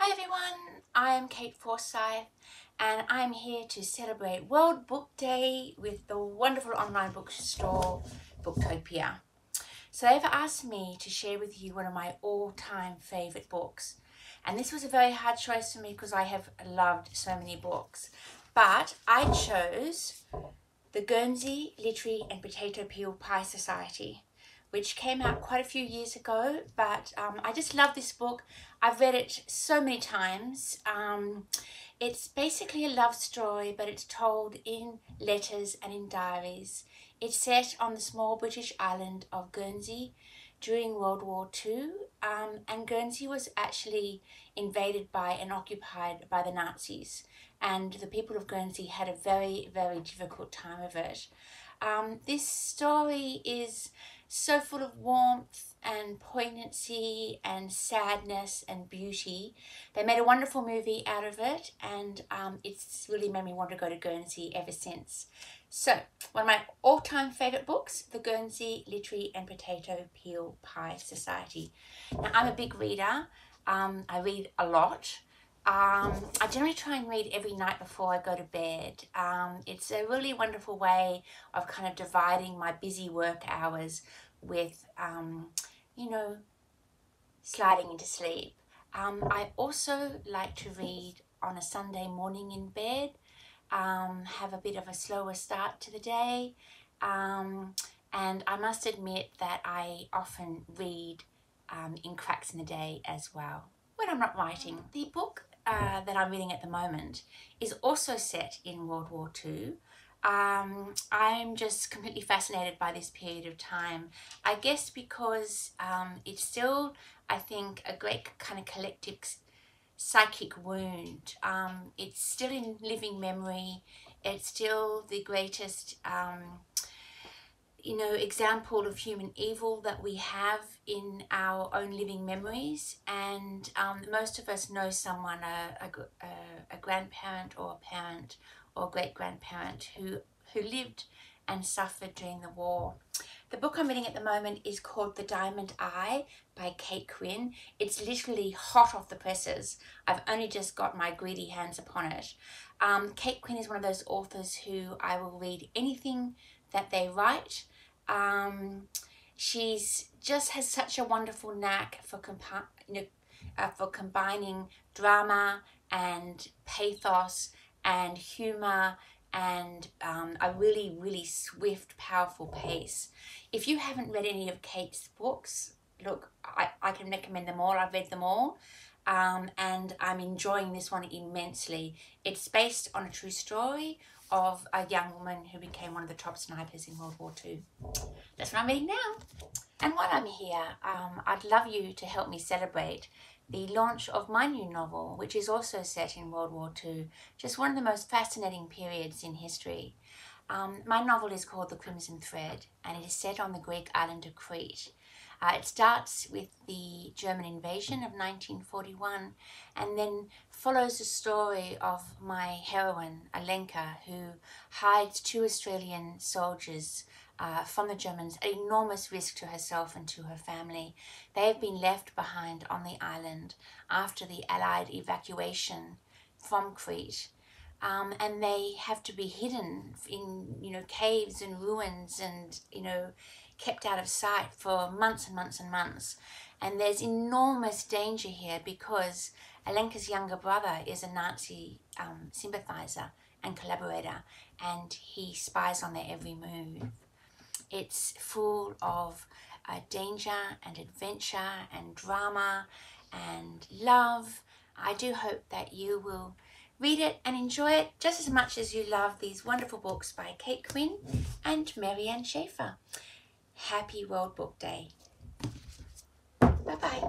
Hi everyone, I am Kate Forsyth and I'm here to celebrate World Book Day with the wonderful online bookstore Booktopia. So they've asked me to share with you one of my all-time favourite books. And this was a very hard choice for me because I have loved so many books. But I chose the Guernsey Literary and Potato Peel Pie Society which came out quite a few years ago, but um, I just love this book. I've read it so many times. Um, it's basically a love story, but it's told in letters and in diaries. It's set on the small British island of Guernsey during World War II, um, and Guernsey was actually invaded by and occupied by the Nazis, and the people of Guernsey had a very, very difficult time of it. Um, this story is so full of warmth and poignancy and sadness and beauty. They made a wonderful movie out of it and um, it's really made me want to go to Guernsey ever since. So, one of my all-time favourite books, The Guernsey Literary and Potato Peel Pie Society. Now, I'm a big reader. Um, I read a lot. Um, I generally try and read every night before I go to bed. Um, it's a really wonderful way of kind of dividing my busy work hours with, um, you know, sliding into sleep. Um, I also like to read on a Sunday morning in bed, um, have a bit of a slower start to the day. Um, and I must admit that I often read in cracks in the day as well when I'm not writing. The book uh, that I'm reading at the moment is also set in World War II. Um, I'm just completely fascinated by this period of time. I guess because um, it's still, I think, a great kind of collective psychic wound. Um, it's still in living memory. It's still the greatest um, you know, example of human evil that we have in our own living memories. And um, most of us know someone, a, a, a grandparent or a parent or great grandparent who, who lived and suffered during the war. The book I'm reading at the moment is called The Diamond Eye by Kate Quinn. It's literally hot off the presses. I've only just got my greedy hands upon it. Um, Kate Quinn is one of those authors who I will read anything that they write. Um, she's just has such a wonderful knack for you know, uh, for combining drama and pathos and humor and um, a really, really swift, powerful pace. If you haven't read any of Kate's books, look, I, I can recommend them all. I've read them all. Um, and I'm enjoying this one immensely. It's based on a true story of a young woman who became one of the top snipers in World War II. That's what I'm reading now. And while I'm here, um, I'd love you to help me celebrate the launch of my new novel, which is also set in World War II, just one of the most fascinating periods in history. Um, my novel is called The Crimson Thread, and it is set on the Greek island of Crete. Uh, it starts with the German invasion of 1941 and then follows the story of my heroine, Alenka, who hides two Australian soldiers uh, from the Germans at enormous risk to herself and to her family. They have been left behind on the island after the Allied evacuation from Crete. Um, and they have to be hidden in, you know, caves and ruins and, you know, kept out of sight for months and months and months. And there's enormous danger here because Alenka's younger brother is a Nazi um, sympathizer and collaborator, and he spies on their every move. It's full of uh, danger and adventure and drama and love. I do hope that you will read it and enjoy it just as much as you love these wonderful books by Kate Quinn and Mary Ann Shaffer. Happy World Book Day. Bye-bye.